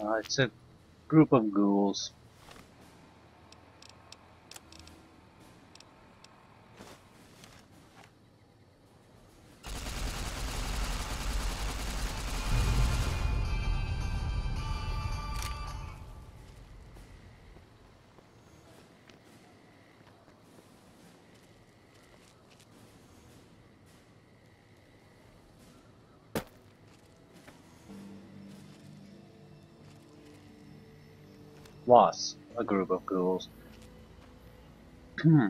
Uh, it's a group of ghouls. Was a group of ghouls. Hmm.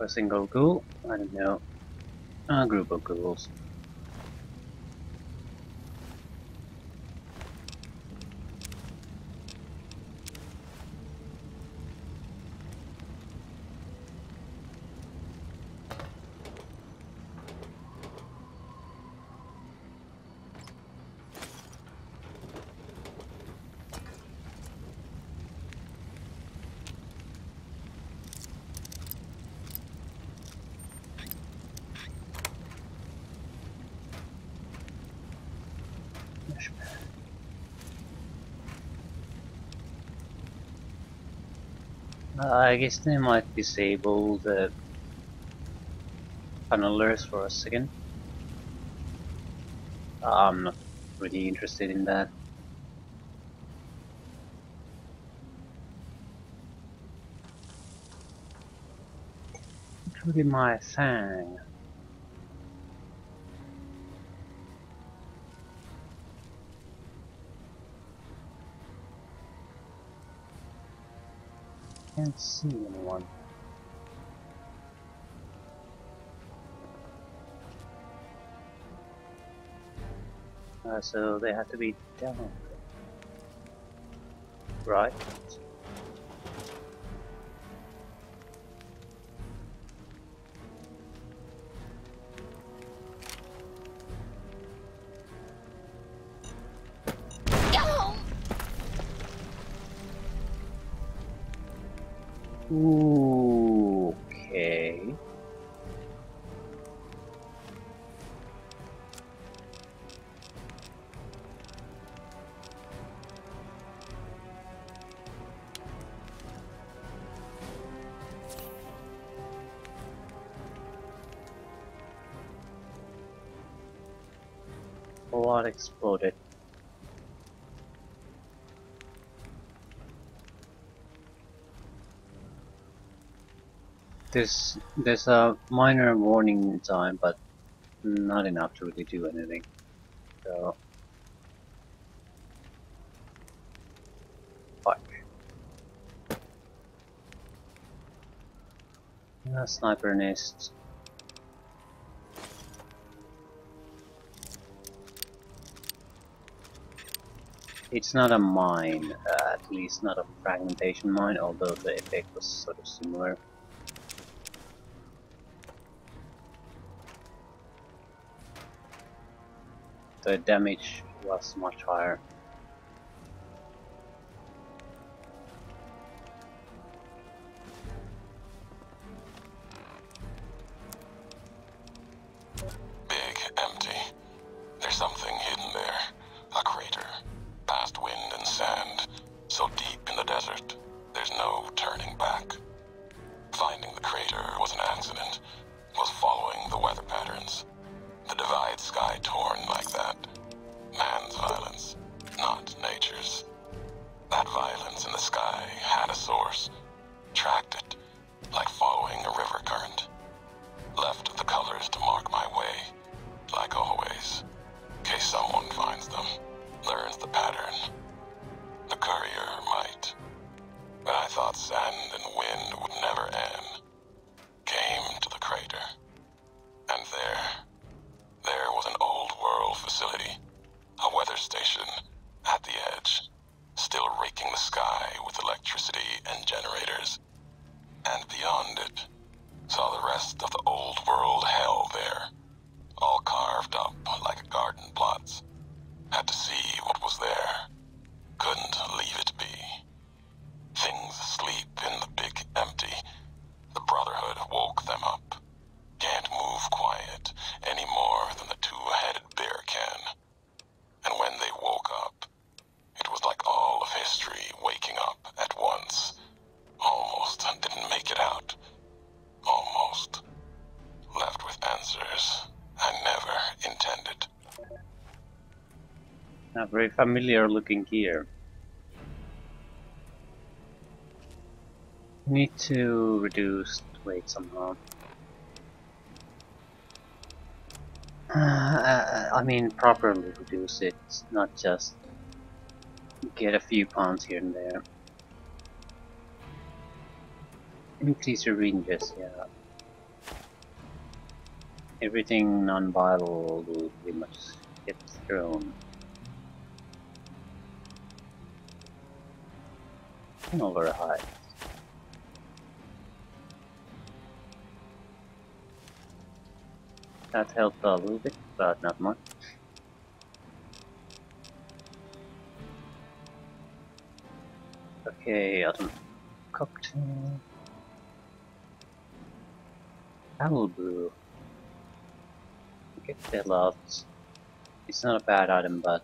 a single ghoul? I don't know. A group of ghouls. Uh, I guess they might disable the Tunnelers for a second. I'm not really interested in that. Be my thing. Can't see anyone. Uh, so they have to be down. Right. There's there's a minor warning time, but not enough to really do anything. So fuck. A sniper nest. It's not a mine, uh, at least not a fragmentation mine, although the effect was sort of similar. The damage was much higher. Any it, saw the rest of the old world hell there, all carved up like garden plots. Had to see what was there. Couldn't leave it woke, familiar looking gear. Need to reduce weight somehow. Uh, I mean, properly reduce it, not just get a few pounds here and there. Increase your ranges, yeah. Everything non-vital will pretty much get thrown. Over a high. That helped a little bit, but not much. Okay, atomic cocktail. Apple brew. Get bailouts. It's not a bad item, but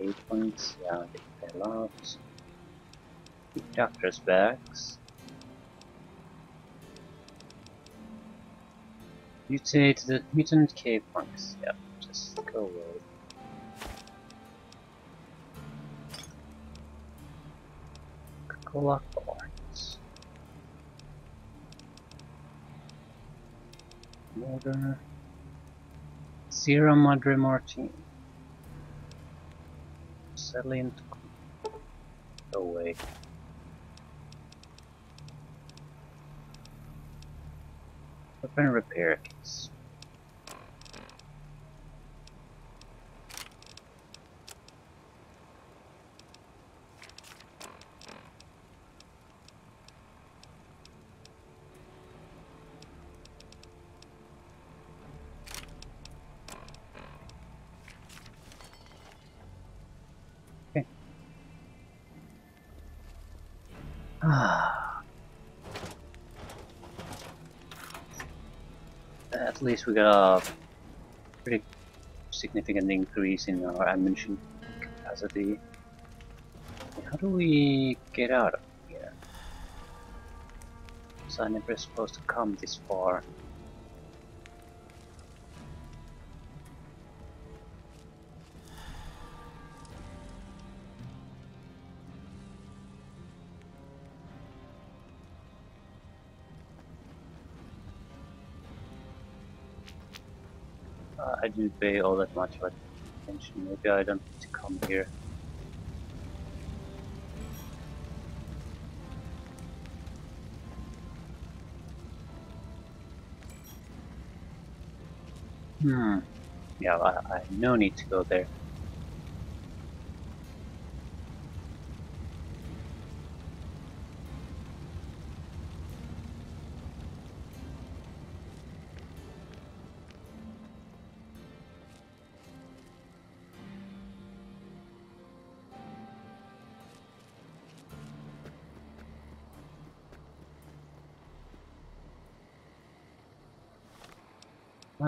8 points, yeah, get bailouts. Doctor's bags. Mutate the mutant cave punks. Yep, just go away. Coca-Cola cards. Mortar. Sierra Madre Martini. Salient. Go away. Weapon repair least we got a pretty significant increase in our ammunition capacity. How do we get out of here? So I never supposed to come this far. Uh, I didn't pay all that much attention. Maybe I don't need to come here. Hmm. Yeah, I, I no need to go there.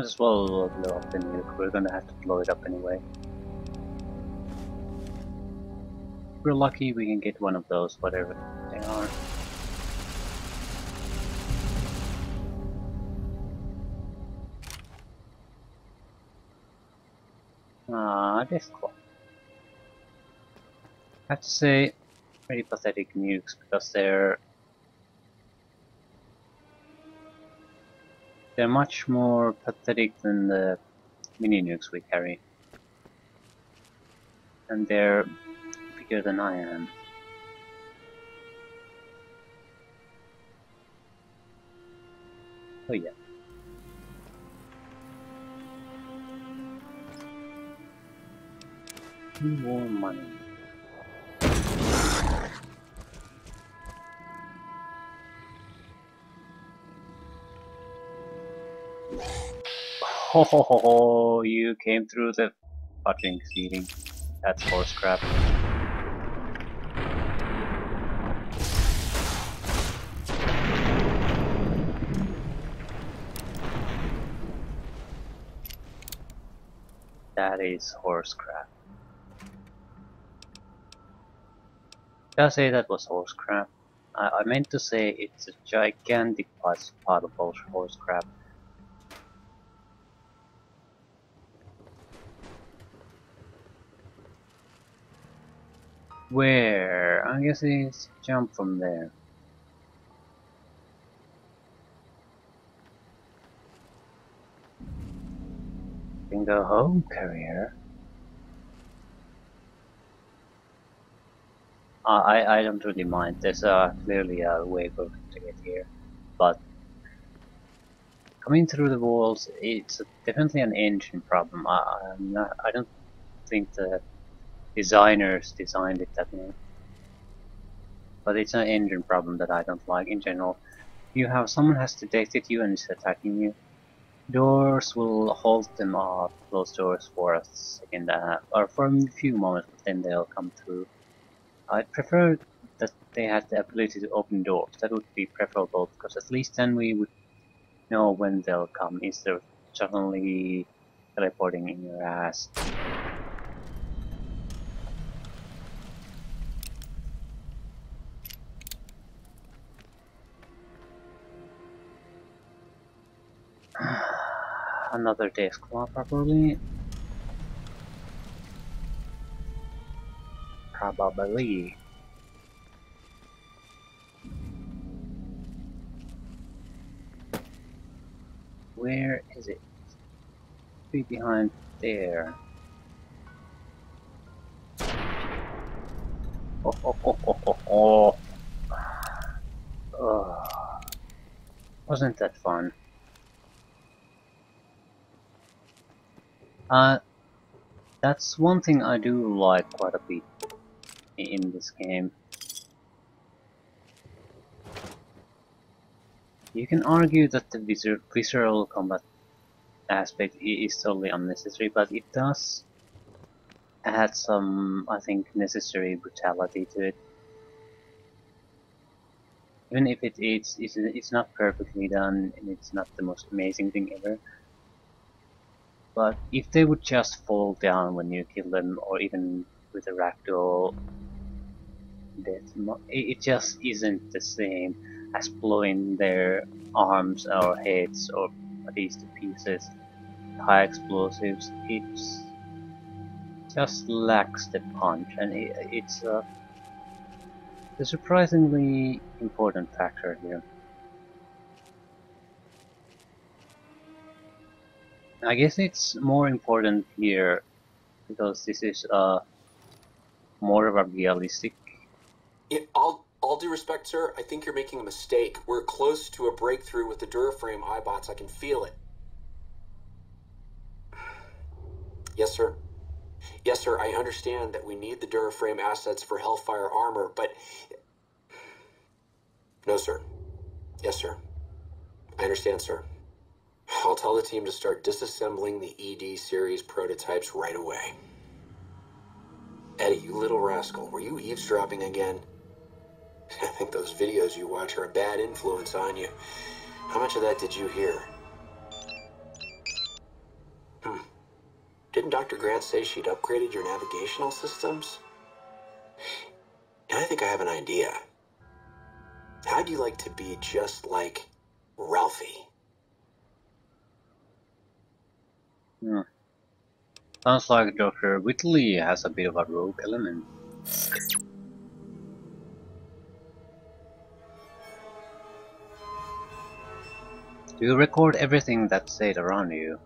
As well blow up the nuke. We're gonna have to blow it up anyway. If we're lucky, we can get one of those, whatever they are. Ah, this. I have to say, pretty pathetic nukes because they're They're much more pathetic than the mini nukes we carry. And they're bigger than I am. Oh yeah. More money. Ho ho ho ho, you came through the fucking ceiling. That's horse crap. That is horse crap. Did I say that was horse crap? I, I meant to say it's a gigantic part of horse crap. Where? I guess it's jump from there. Can go home career. Uh, I I don't really mind. There's uh, clearly a way for to get here, but coming through the walls, it's definitely an engine problem. I, I'm not, I don't think the designers designed it that way. But it's an engine problem that I don't like in general. You have someone has detected you and is attacking you. Doors will hold them off, close doors for a second, uh, or for a few moments, but then they'll come through. I'd prefer that they had the ability to open doors. That would be preferable, because at least then we would know when they'll come instead of suddenly teleporting in your ass. Another desk probably. Probably. Where is it? Be behind there. Oh, oh, oh, oh, oh, oh. oh. Wasn't that fun? Uh, that's one thing I do like quite a bit in this game. You can argue that the viscer visceral combat aspect is totally unnecessary, but it does add some, I think, necessary brutality to it. Even if it, it's, it's, it's not perfectly done and it's not the most amazing thing ever, but if they would just fall down when you kill them, or even with a ragdoll, it just isn't the same as blowing their arms or heads or bodies to pieces. High explosives, it just lacks the punch, and it, it's a surprisingly important factor here. I guess it's more important here because this is uh, more of a realistic. Yeah, all, all due respect, sir, I think you're making a mistake. We're close to a breakthrough with the Duraframe Eyebots. I can feel it. Yes, sir. Yes, sir, I understand that we need the Duraframe assets for Hellfire armor, but... No, sir. Yes, sir. I understand, sir. I'll tell the team to start disassembling the ED series prototypes right away. Eddie, you little rascal, were you eavesdropping again? I think those videos you watch are a bad influence on you. How much of that did you hear? Hmm. Didn't Dr. Grant say she'd upgraded your navigational systems? And I think I have an idea. How'd you like to be just like Ralphie? Hmm. Sounds like Dr. Whitley has a bit of a rogue element. Do you record everything that's said around you?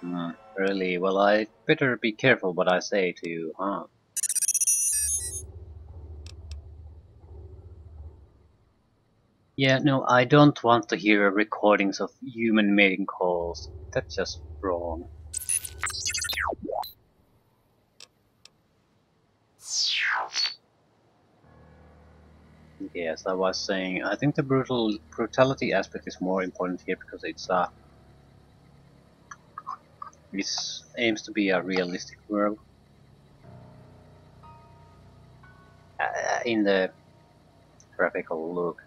Hmm, really? Well, I better be careful what I say to you, huh? Yeah, no, I don't want to hear recordings of human mating calls. That's just wrong. Yes, I was saying, I think the brutal brutality aspect is more important here because it's uh, this aims to be a realistic world. Uh, in the graphical look.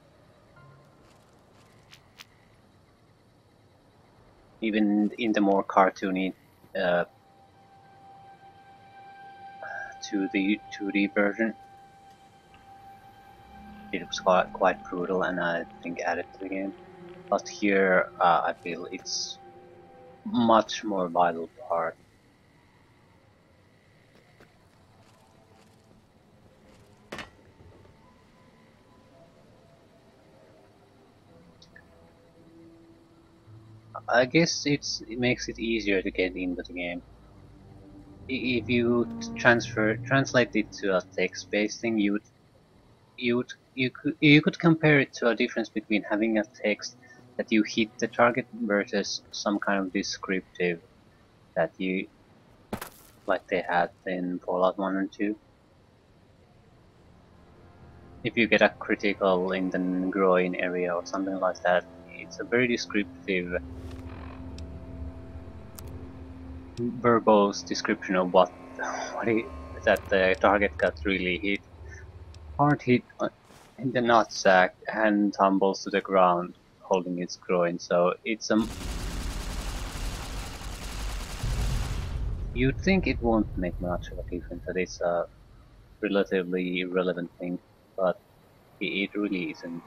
Even in the more cartoony uh, 2D 2D version, it was quite quite brutal and I think added to the game. But here, uh, I feel it's much more vital part. I guess it's it makes it easier to get into the game. If you transfer translate it to a text-based thing, you would you would you could you could compare it to a difference between having a text that you hit the target versus some kind of descriptive that you like they had in Fallout 1 and 2. If you get a critical in the groin area or something like that, it's a very descriptive verbose description of what what he, that the target got really hit. Hard hit in the nutsack and tumbles to the ground holding its groin, so it's a You'd think it won't make much of a difference, that it's a relatively irrelevant thing, but it really isn't.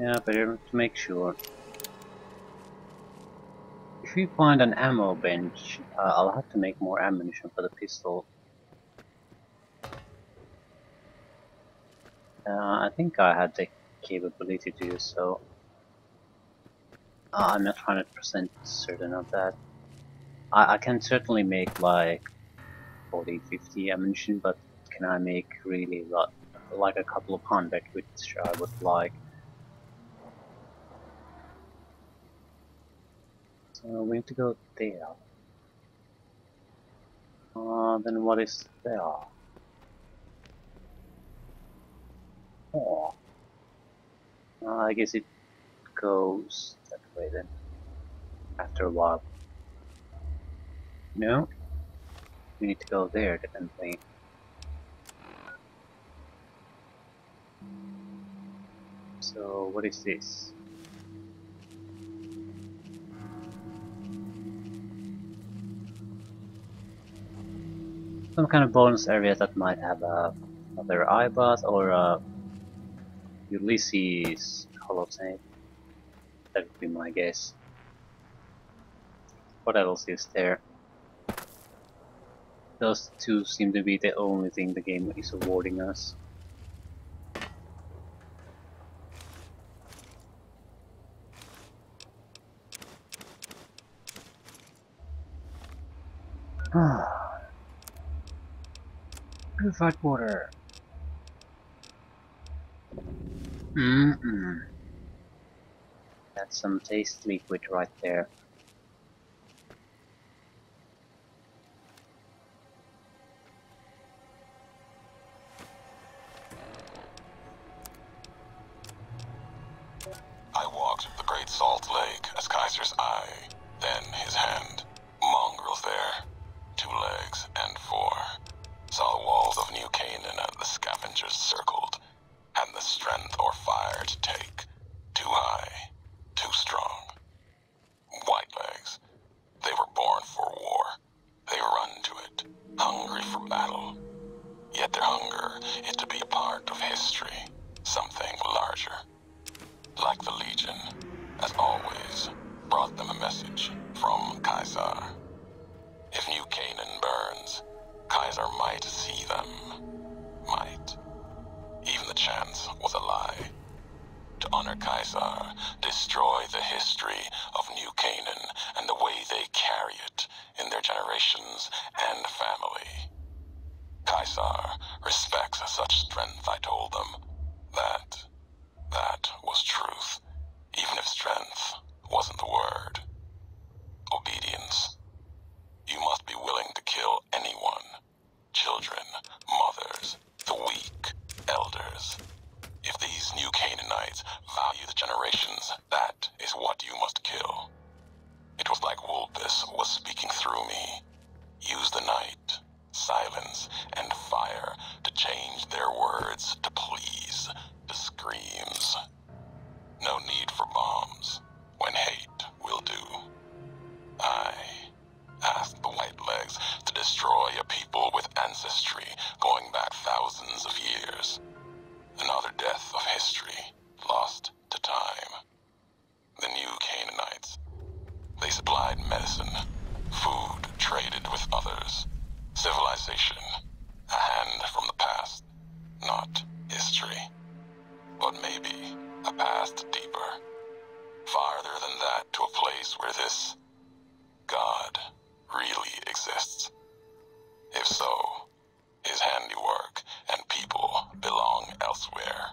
Yeah, better to make sure. If we find an ammo bench, uh, I'll have to make more ammunition for the pistol. Uh, I think I had the capability to do so. Uh, I'm not 100% certain of that. I, I can certainly make like 40, 50 ammunition, but can I make really lot, like a couple of hundred, which I would like. So we need to go there. Uh, then what is there? Oh. Uh, I guess it goes that way then. After a while. No? We need to go there definitely. So what is this? Some kind of bonus area that might have a another Eyebot or a Ulysses holotape. That would be my guess. What else is there? Those two seem to be the only thing the game is awarding us. Ah. Purified water. Mm-mm. That's some taste liquid right there. Scavengers circled, and the strength or fire to take. destroy a people with ancestry going back thousands of years. Another death of history, lost to time. The new Canaanites. They supplied medicine, food traded with others, civilization, a hand from the past, not history. But maybe a past deeper, farther than that to a place where this God really exists. If so, his handiwork and people belong elsewhere,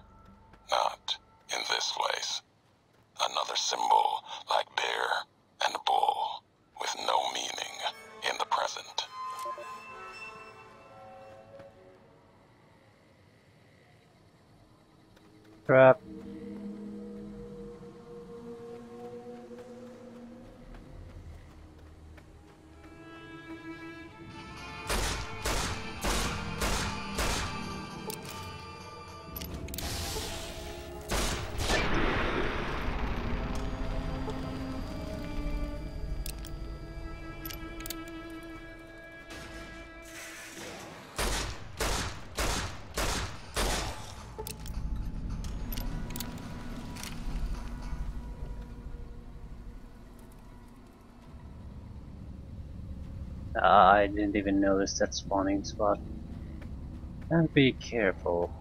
not in this place. Another symbol like bear and bull with no meaning in the present. Crap. I didn't even notice that spawning spot. And be careful.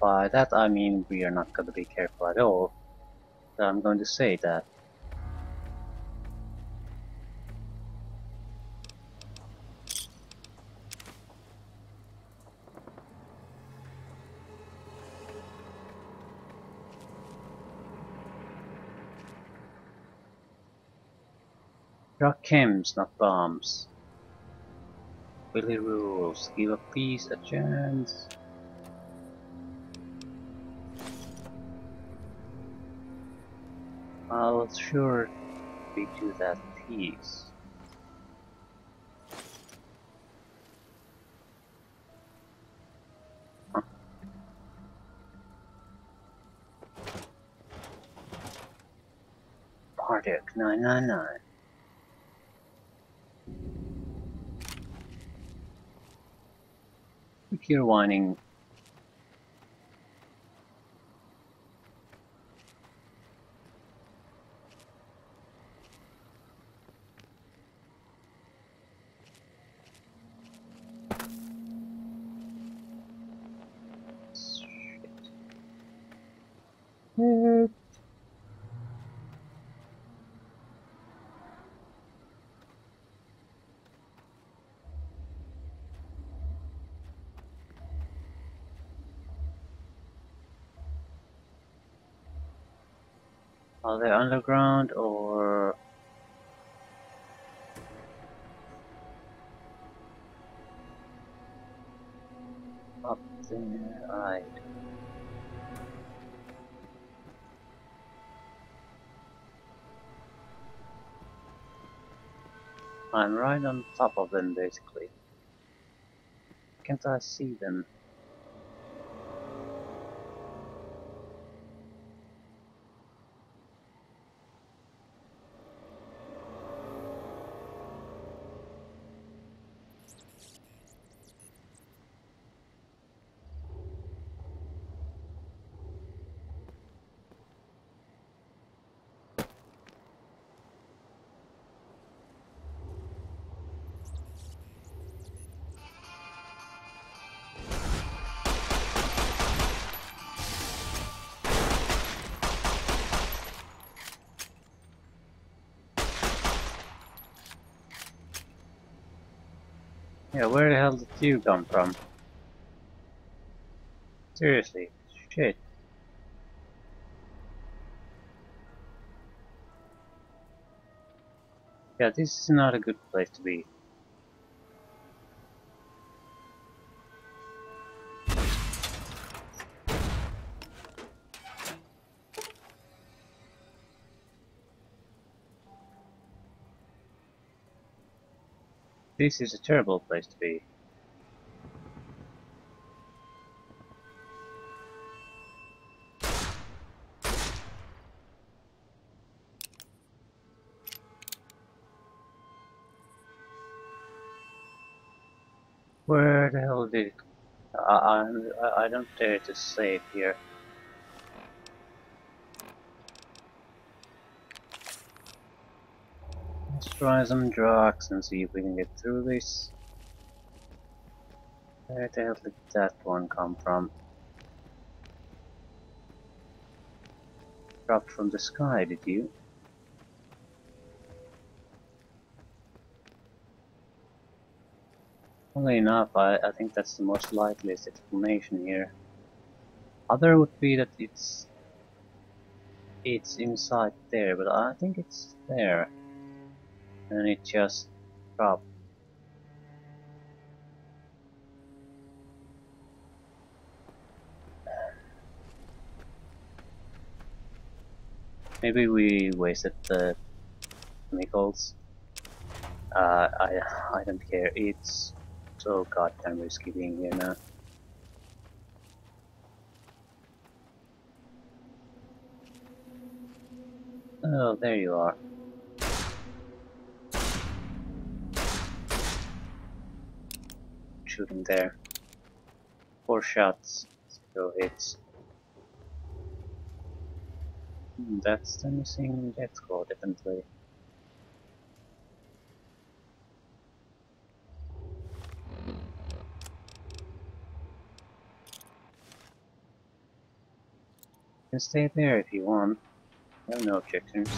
By that I mean we are not going to be careful at all. So I'm going to say that. Rock chems, not bombs. Willy rules. Give a piece a chance. I'll sure we do that piece. Huh. Bardic 999. You're whining Shit. Are they underground or up there? Right. I'm right on top of them basically. Can't I see them? Yeah, where the hell did you come from? Seriously, shit. Yeah, this is not a good place to be. This is a terrible place to be. Where the hell did. I, I, I don't dare to save here. Try some drugs and see if we can get through this. Where the hell did that one come from? Dropped from the sky, did you? Funnily enough, I, I think that's the most likeliest explanation here. Other would be that it's it's inside there, but I think it's there. And it just dropped. Maybe we wasted the chemicals. Uh, I I don't care. It's so goddamn risky being here now. Oh, there you are. Shooting there. Four shots, zero hits. Hmm, that's the missing death score, definitely. can stay there if you want. I have no objections.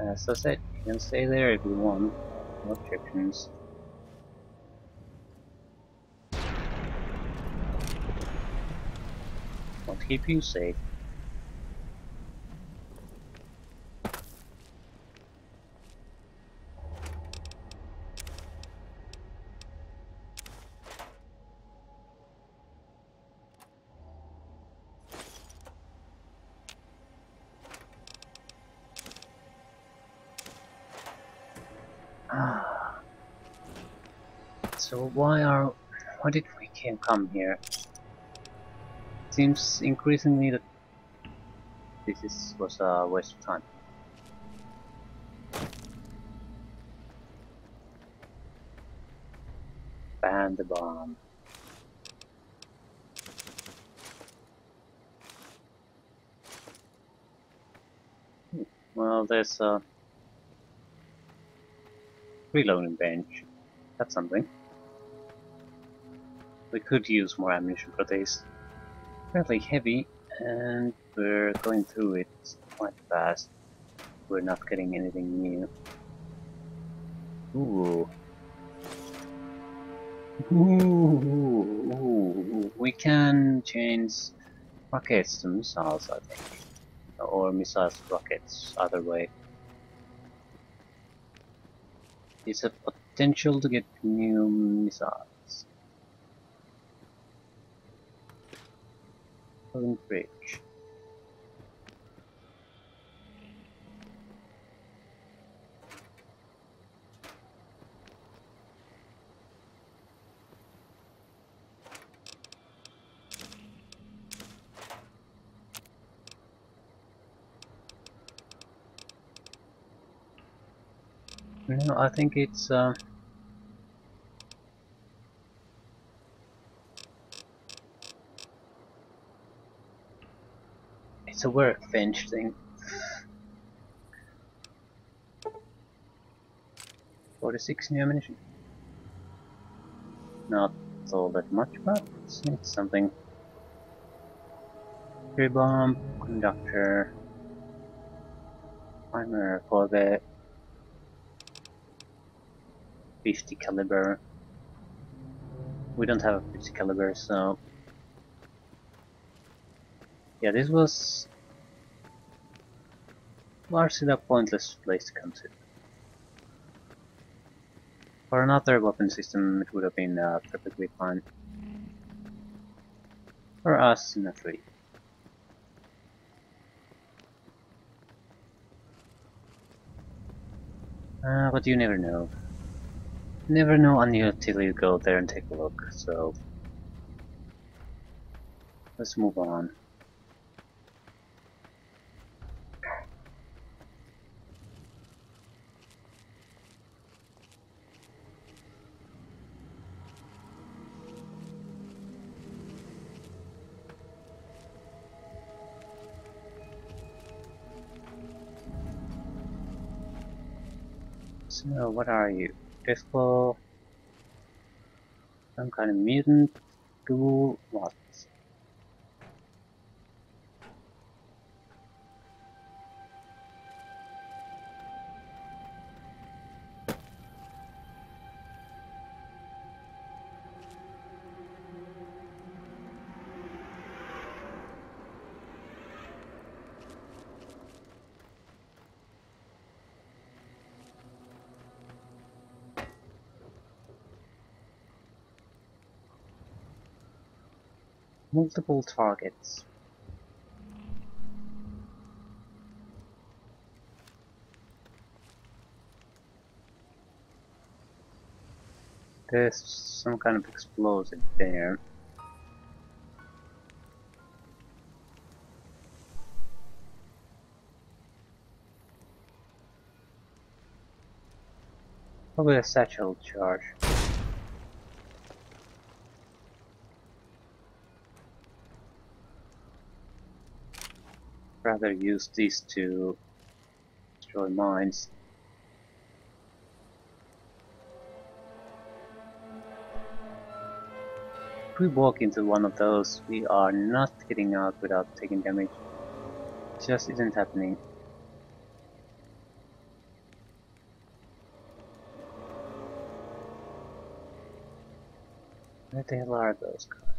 Uh, As I said, you can stay there if you want. No objections. I'll keep you safe. Can come here? Seems increasingly that this is, was a waste of time. Ban the bomb. Well, there's a reloading bench. That's something. We could use more ammunition for this. Fairly heavy, and we're going through it quite fast. We're not getting anything new. Ooh. Ooh, ooh, ooh. we can change rockets to missiles, I think. Or missiles to rockets, either way. It's a potential to get new missiles. Bridge. No, I think it's uh, It's a workbench thing. Forty-six new ammunition. Not all that much, but it's something. Tree bomb, conductor, primer for the 50 caliber. We don't have a 50 caliber, so yeah, this was largely a pointless place to come to. For another weapon system, it would have been uh, perfectly fine. For us, not really. Uh, but you never know. Never know until you go there and take a look, so... Let's move on. So, what are you? Deathclaw? Some kind of mutant? Ghoul? What? Multiple targets. There's some kind of explosive there. Probably a satchel charge. Rather use these to destroy mines. If we walk into one of those, we are not getting out without taking damage. It just isn't happening. Where the hell are those guys?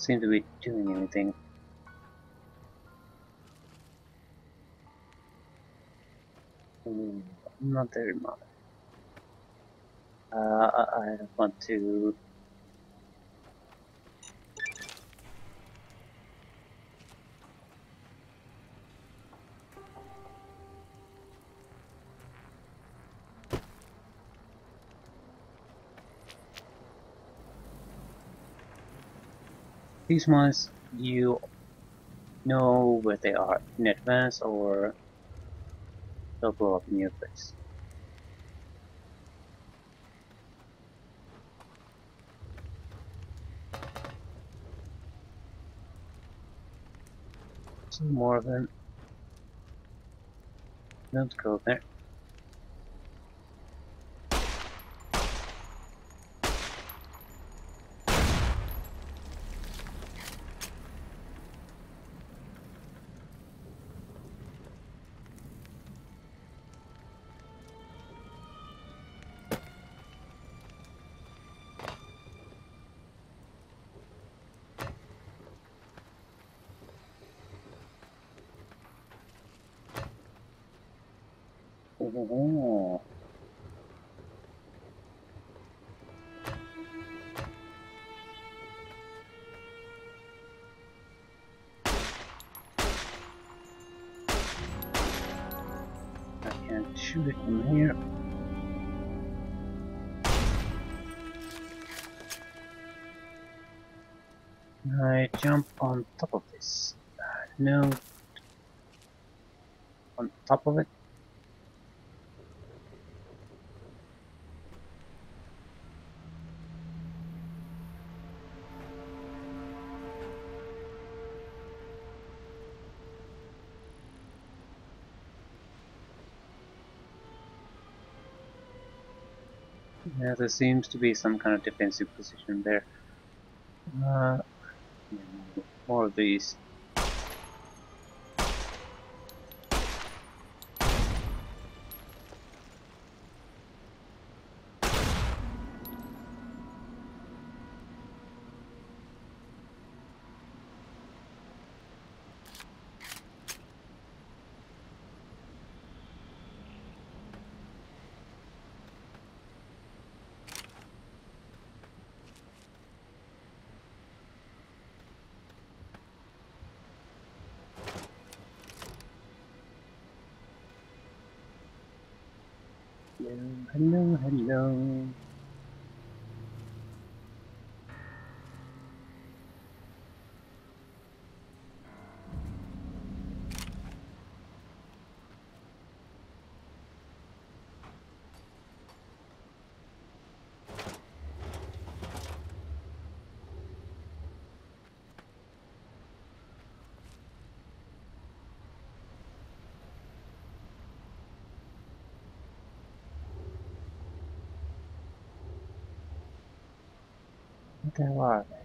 Seem to be doing anything. Mm, not very much. Uh, I want to These ones, you know where they are in advance or they'll blow up in your face. Some more of them. Don't go there. Shoot it from here. I jump on top of this. Uh, no. On top of it? There seems to be some kind of defensive position there. Uh, more of these. Hello, hello. What the hell are they?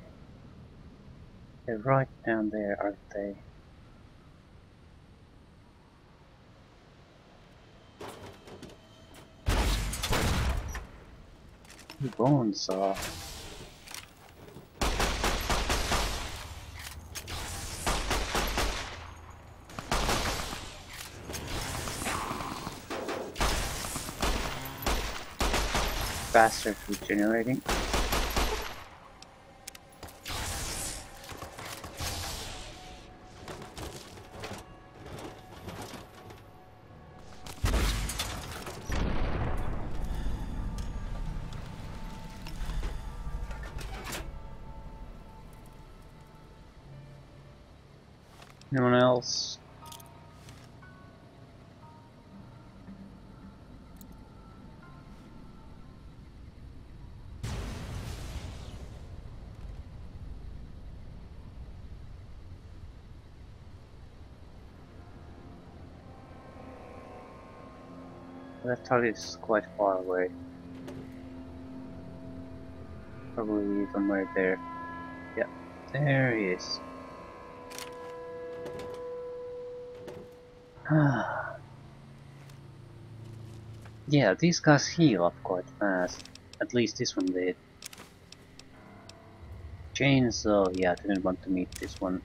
They're right down there, aren't they? The bone saw. Faster regenerating. Anyone That target is quite far away. Probably somewhere there. Yeah, there he is. yeah, these guys heal up quite fast. At least this one did. Chainsaw, yeah, I didn't want to meet this one.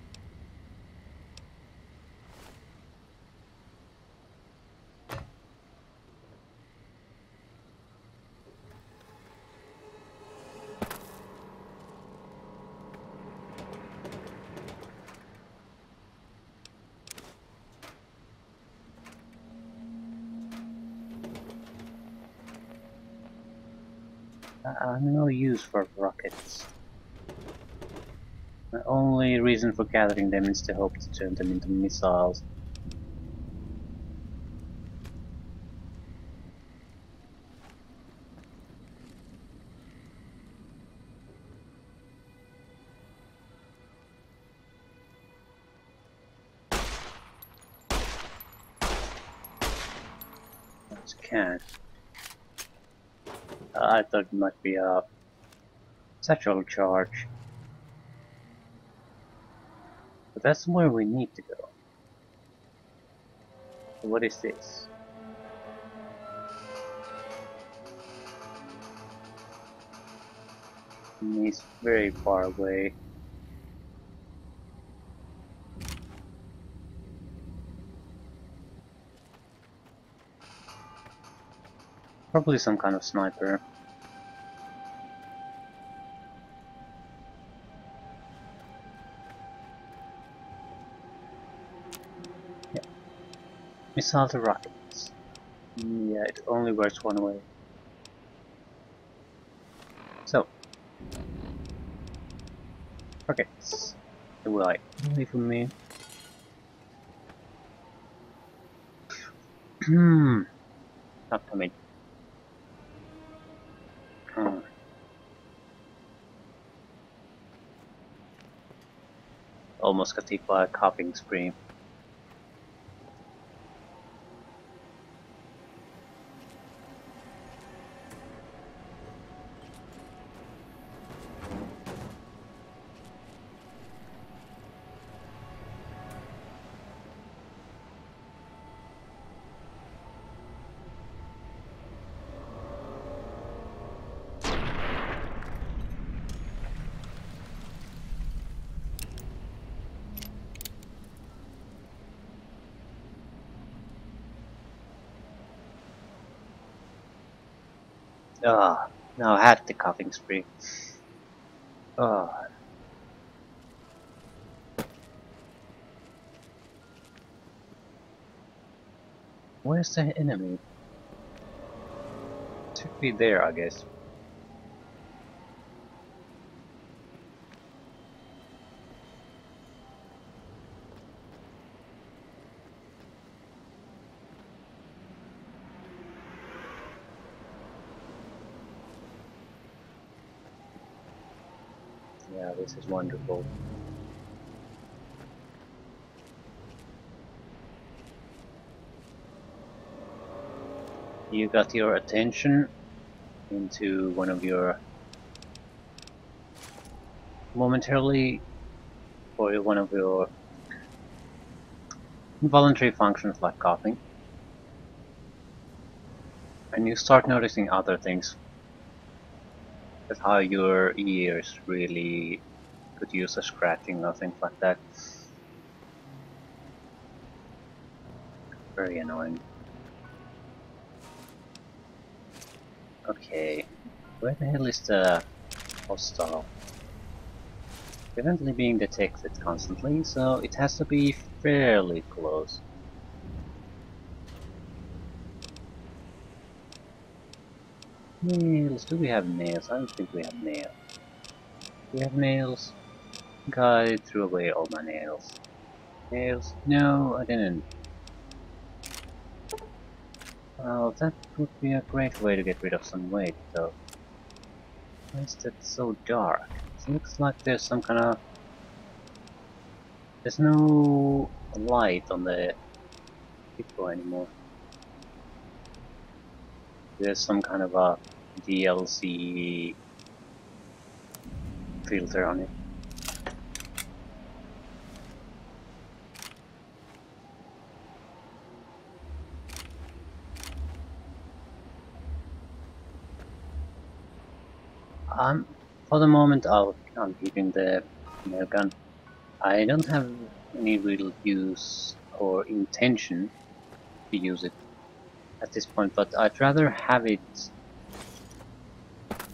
I no use for rockets. The only reason for gathering them is to hope to turn them into missiles. That's can. I thought might be a satchel charge. But that's where we need to go. What is this? He's very far away. Probably some kind of sniper. Missile to rockets. Yeah, it only works one way. So. Rockets. Away. only for me. Hmm. Not coming. Hmm. Almost got hit by a coughing scream. Ah, now I had the coughing spree. Ah. Where's the enemy? should be there, I guess. Yeah, this is wonderful. You got your attention into one of your momentarily for one of your involuntary functions like coughing and you start noticing other things with how your ears really could use a scratching or things like that. Very annoying. Okay. Where the hell is the hostile evidently being detected constantly, so it has to be fairly close. Nails, do we have nails? I don't think we have nails. Do we have nails? I threw away all my nails. Nails? No, I didn't. Well, that would be a great way to get rid of some weight, though. Why is that so dark? It looks like there's some kind of... There's no light on the people anymore. There's some kind of a DLC filter on it. Um, for the moment I'll, I'm keeping the nail gun. I don't have any real use or intention to use it at this point, but I'd rather have it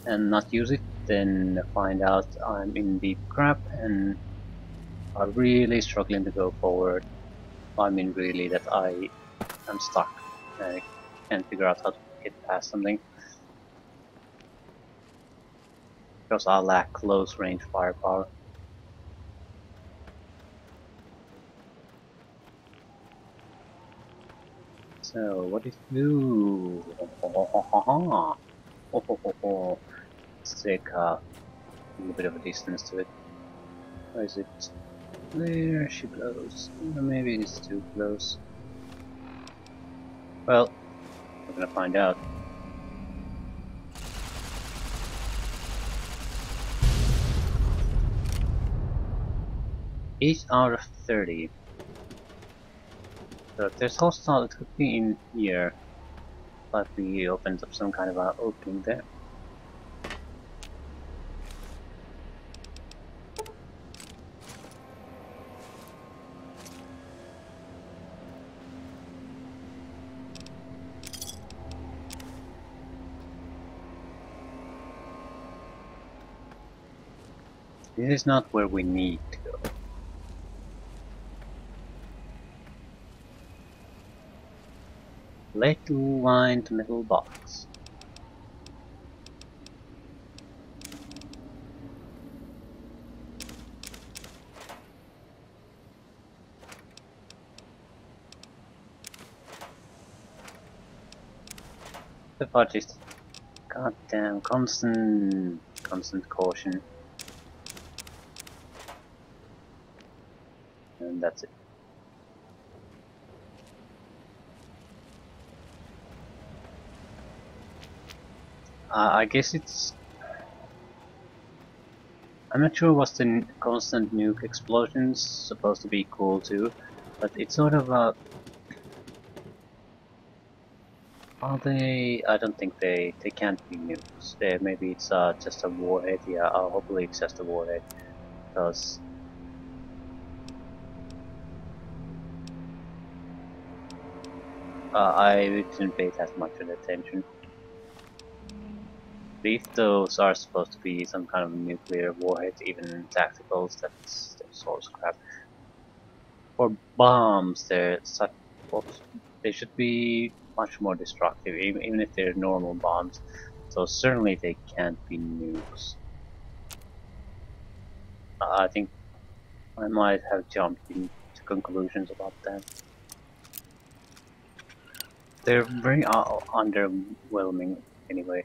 and not use it than find out I'm in deep crap and are really struggling to go forward. I mean really that I am stuck. I can't figure out how to get past something. Because I lack close range firepower. So, what did you do? Let's take a little bit of a distance to it. Where is it? There she blows. Maybe it is too close. Well, we're gonna find out. Eight out of thirty. So there's could be in here. But we opened up some kind of a opening there. This is not where we need to go. Little lined metal box. The fudge is goddamn constant constant caution. And that's it. Uh, I guess it's... I'm not sure what's the constant nuke explosions supposed to be cool too, but it's sort of a... Are they... I don't think they... they can't be nukes. They, maybe it's uh, just a warhead, yeah, uh, hopefully it's just a warhead. Because... Uh, I didn't pay that much of attention if those are supposed to be some kind of nuclear warhead, even tacticals, that's, that's source crap. Or bombs, they're such, they should be much more destructive, even, even if they're normal bombs. So certainly they can't be nukes. Uh, I think I might have jumped into conclusions about that. They're very uh, underwhelming anyway.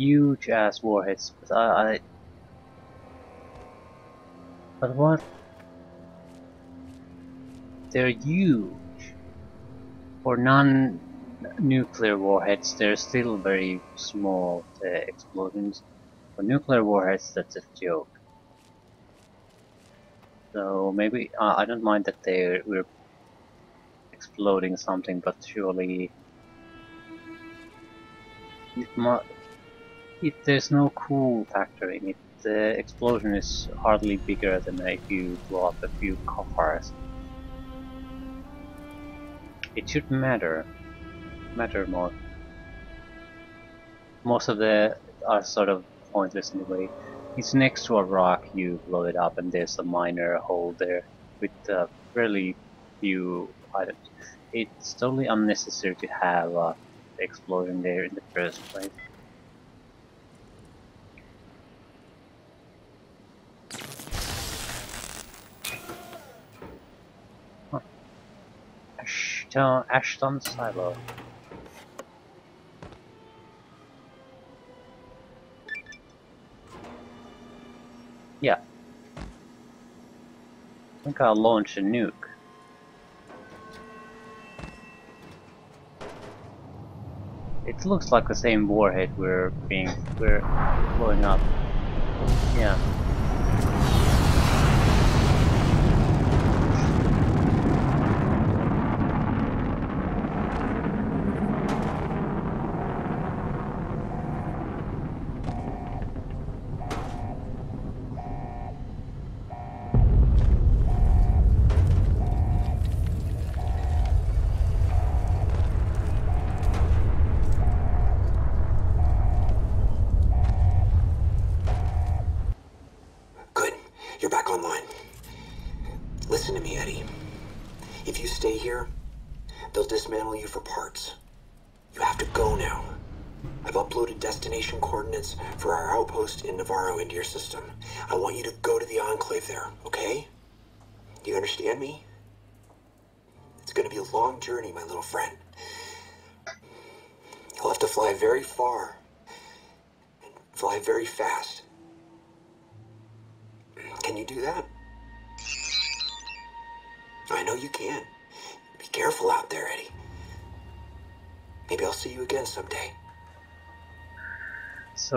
Huge ass warheads, but I, I but what? They're huge. For non-nuclear warheads, they're still very small uh, explosions. For nuclear warheads, that's a joke. So maybe uh, I don't mind that they we're exploding something, but surely it if there's no cool factor in it, the explosion is hardly bigger than if you blow up a few cars. It should matter, matter more. Most of the are sort of pointless in a way. It's next to a rock, you blow it up, and there's a minor hole there with uh, fairly few items. It's totally unnecessary to have uh, explosion there in the first place. Ashton, Ashton Silo. Yeah. I think I'll launch a nuke. It looks like the same warhead we're being we're blowing up. Yeah.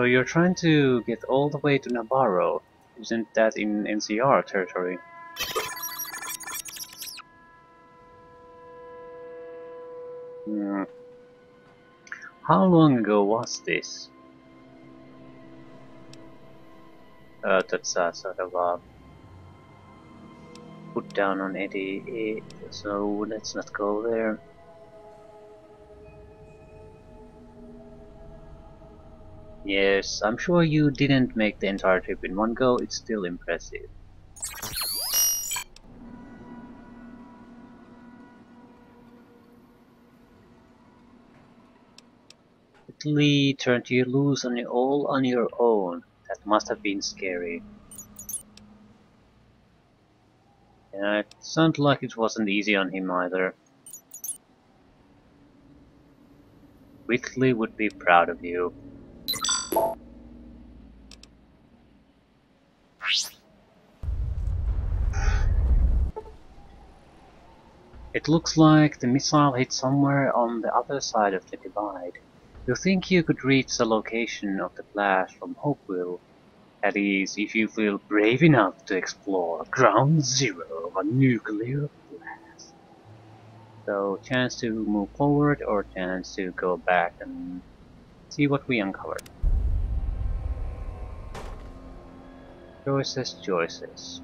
So you're trying to get all the way to Navarro. Isn't that in NCR territory? Hmm. How long ago was this? Uh, that's a sort of a put down on ED-E, so let's not go there. Yes, I'm sure you didn't make the entire trip in one go, it's still impressive. Italy turned you loose on you all on your own. That must have been scary. Yeah, it sounded like it wasn't easy on him either. Whitley would be proud of you. It looks like the missile hit somewhere on the other side of the divide. You think you could reach the location of the blast from Hopeville? At least if you feel brave enough to explore ground zero of a nuclear blast. So chance to move forward or chance to go back and see what we uncovered. Choices, choices.